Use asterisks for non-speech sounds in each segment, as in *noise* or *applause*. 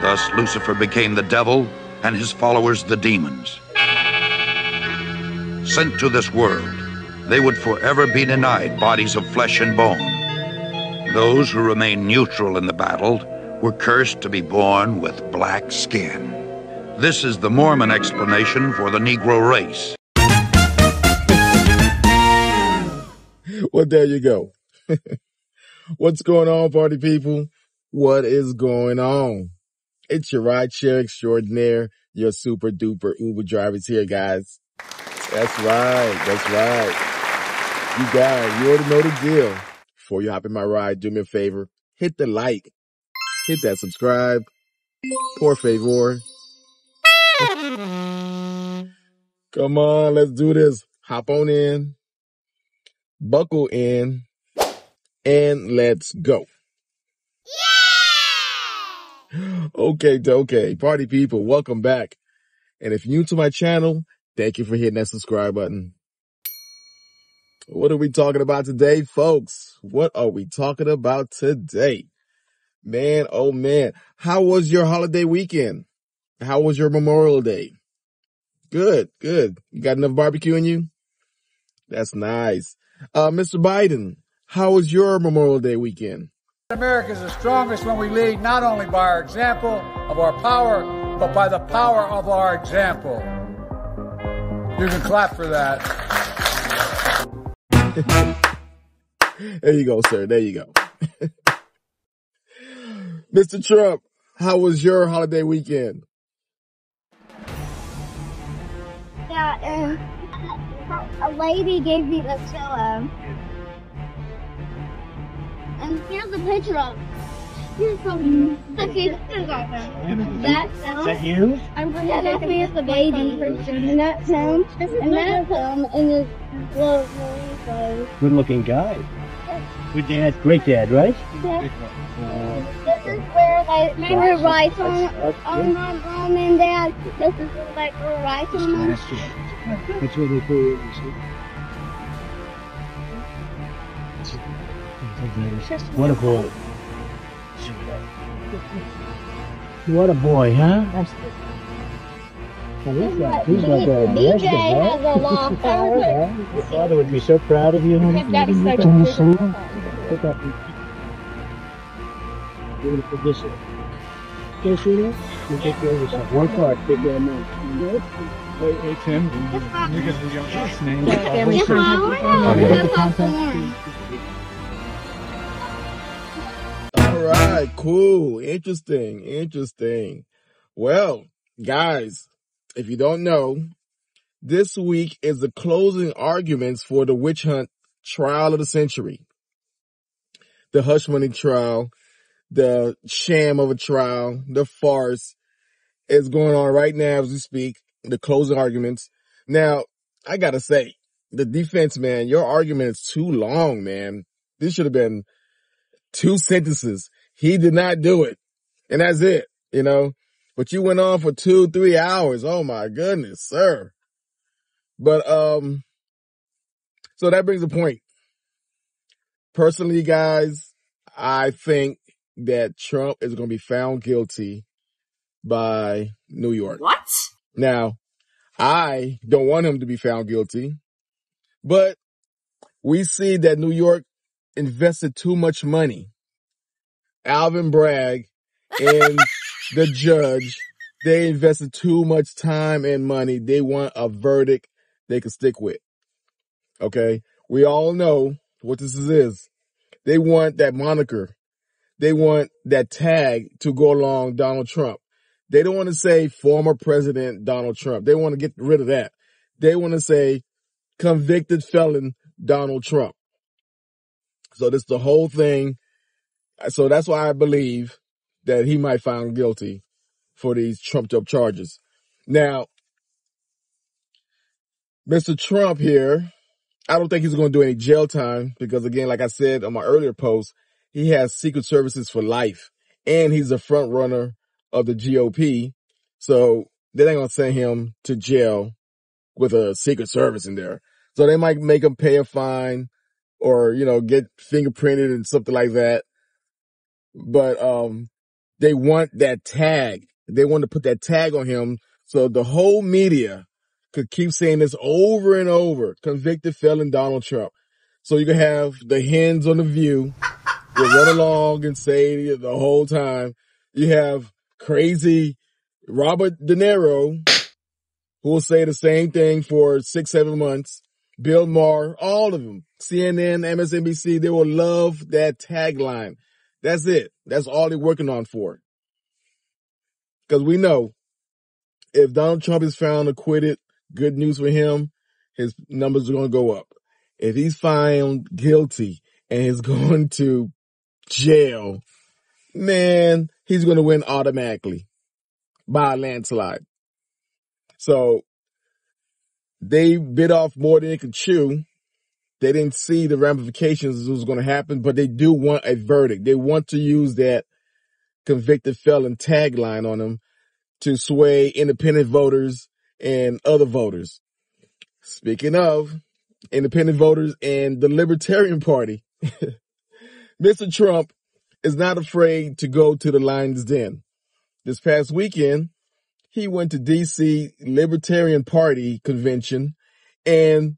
Thus, Lucifer became the devil and his followers the demons. Sent to this world, they would forever be denied bodies of flesh and bone. Those who remained neutral in the battle were cursed to be born with black skin. This is the Mormon explanation for the Negro race. Well, there you go. *laughs* What's going on, party people? What is going on? It's your ride rideshare extraordinaire, your super duper Uber drivers here, guys. That's right. That's right. You guys, you already know the deal. Before you hop in my ride, do me a favor. Hit the like. Hit that subscribe. Por favor. Come on, let's do this. Hop on in. Buckle in. And let's go. Okay, okay. Party people, welcome back. And if you're new to my channel, thank you for hitting that subscribe button. What are we talking about today, folks? What are we talking about today? Man, oh man, how was your holiday weekend? How was your Memorial Day? Good, good. You got enough barbecue in you? That's nice. Uh, Mr. Biden, how was your Memorial Day weekend? America is the strongest when we lead not only by our example of our power, but by the power of our example. You can clap for that. *laughs* There you go, sir. There you go. *laughs* Mr. Trump, how was your holiday weekend? Yeah, uh, *laughs* a lady gave me the pillow. And here's a picture of Here's some. Okay, that's Is that you? I'm pretending as the baby. And that's him. And that's him. And his little nose. Good looking guy. Good dad. Great dad, right? This is where they they were rice on, on my mom and dad. This is where they were rice on them. That's where they put it. What a boy. What a boy, huh? Well, he's like, he's like a DJ has a long *laughs* hair. Your father would be so proud of you. honey. His daddy's such a Can you good see? father. Pick up. Beautiful position. Okay, sweetie? You take care of yourself. Work hard. Take care of me. Hey, hey Tim, you get the youngest name. If I were to right, cool. Interesting. Interesting. Well, guys, if you don't know, this week is the closing arguments for the witch hunt trial of the century. The hush money trial, the sham of a trial, the farce is going on right now as we speak, the closing arguments. Now, I gotta say, the defense, man, your argument is too long, man. This should have been two sentences. He did not do it. And that's it, you know, but you went on for two, three hours. Oh my goodness, sir. But, um, so that brings a point. Personally, guys, I think that Trump is going to be found guilty by New York. What? Now, I don't want him to be found guilty, but we see that New York invested too much money. Alvin Bragg and *laughs* the judge, they invested too much time and money. They want a verdict they can stick with. Okay. We all know what this is. They want that moniker. They want that tag to go along Donald Trump. They don't want to say former president Donald Trump. They want to get rid of that. They want to say convicted felon Donald Trump. So this the whole thing. So that's why I believe that he might find guilty for these trumped up charges. Now, Mr. Trump here, I don't think he's going to do any jail time because again, like I said on my earlier post, he has secret services for life and he's a front runner of the GOP. So they ain't going to send him to jail with a secret service in there. So they might make him pay a fine or, you know, get fingerprinted and something like that. But, um, they want that tag. They want to put that tag on him so the whole media could keep saying this over and over. Convicted felon Donald Trump. So you can have the hens on the view run along and say the whole time. You have crazy Robert De Niro who will say the same thing for six, seven months. Bill Maher, all of them, CNN, MSNBC, they will love that tagline. That's it. That's all they're working on for. Cause we know if Donald Trump is found acquitted, good news for him, his numbers are going to go up. If he's found guilty and is *laughs* going to jail, man, he's going to win automatically by a landslide. So they bit off more than they could chew. They didn't see the ramifications was going to happen, but they do want a verdict. They want to use that convicted felon tagline on them to sway independent voters and other voters. Speaking of independent voters and the Libertarian Party, *laughs* Mr. Trump is not afraid to go to the lion's den. This past weekend, he went to DC Libertarian Party convention and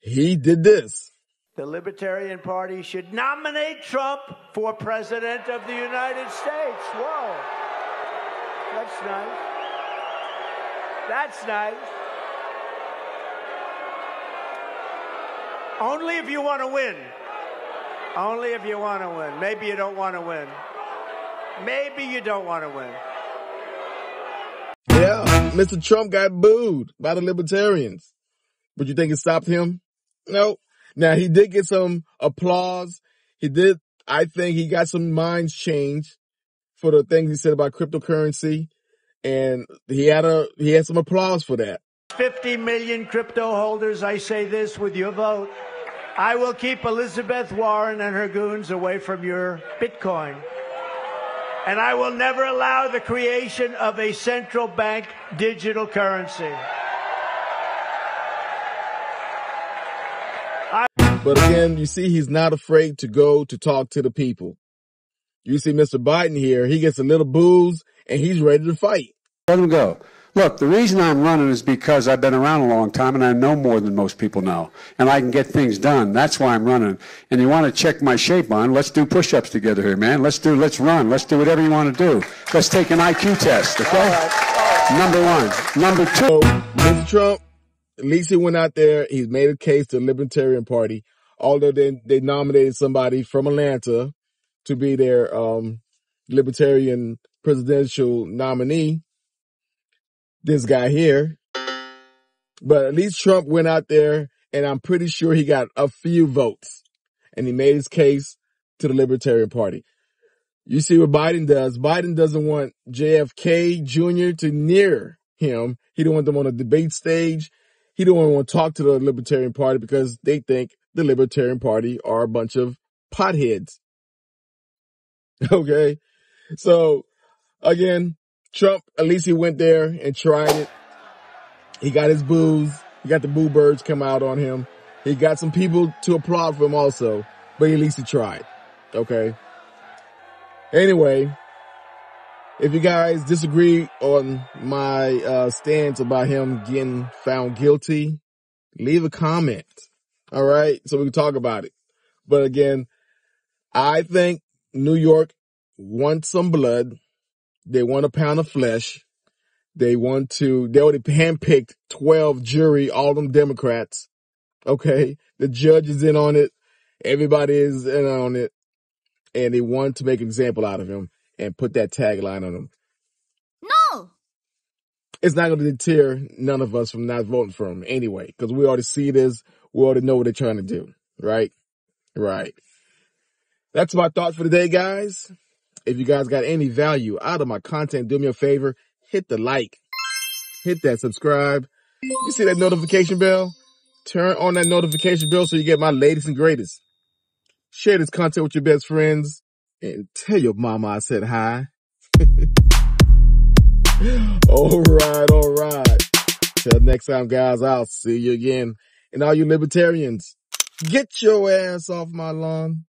he did this. The Libertarian Party should nominate Trump for President of the United States. Whoa. That's nice. That's nice. Only if you want to win. Only if you want to win. Maybe you don't want to win. Maybe you don't want to win. Mr. Trump got booed by the libertarians. But you think it stopped him? No. Now he did get some applause. He did, I think he got some minds changed for the things he said about cryptocurrency. And he had a, he had some applause for that. 50 million crypto holders, I say this with your vote. I will keep Elizabeth Warren and her goons away from your Bitcoin. And I will never allow the creation of a central bank digital currency. But again, you see, he's not afraid to go to talk to the people. You see Mr. Biden here, he gets a little booze and he's ready to fight. Let him go. Look, the reason I'm running is because I've been around a long time and I know more than most people know. And I can get things done. That's why I'm running. And you want to check my shape on, let's do push-ups together here, man. Let's do, let's run. Let's do whatever you want to do. Let's take an IQ test, okay? Number one. Number two. So, Mr. Trump, at least he went out there, he's made a case to the Libertarian Party, although they, they nominated somebody from Atlanta to be their, um, Libertarian presidential nominee this guy here. But at least Trump went out there and I'm pretty sure he got a few votes and he made his case to the Libertarian Party. You see what Biden does. Biden doesn't want JFK Jr. to near him. He don't want them on a debate stage. He don't want to talk to the Libertarian Party because they think the Libertarian Party are a bunch of potheads. *laughs* Okay. So again, Trump, at least he went there and tried it. He got his boos. He got the boo birds come out on him. He got some people to applaud for him also, but at least he tried. Okay. Anyway, if you guys disagree on my uh, stance about him getting found guilty, leave a comment. All right. So we can talk about it. But again, I think New York wants some blood. They want a pound of flesh. They want to, they already handpicked 12 jury, all them Democrats. Okay. The judge is in on it. Everybody is in on it. And they want to make an example out of him and put that tagline on him. No! It's not going to deter none of us from not voting for him anyway, because we already see this. We already know what they're trying to do. Right? Right. That's my thought for today, guys. If you guys got any value out of my content, do me a favor, hit the like, hit that subscribe. You see that notification bell? Turn on that notification bell so you get my latest and greatest. Share this content with your best friends and tell your mama I said hi. *laughs* all right, all right. Till next time, guys, I'll see you again. And all you libertarians, get your ass off my lawn.